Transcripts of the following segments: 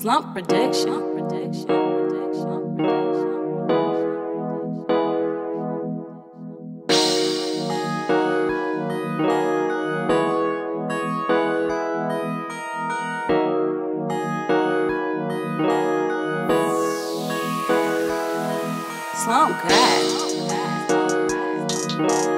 Slump prediction. prediction. Slump cat.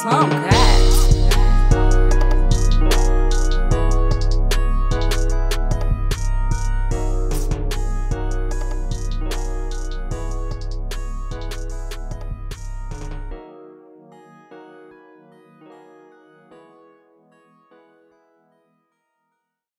Slump cat.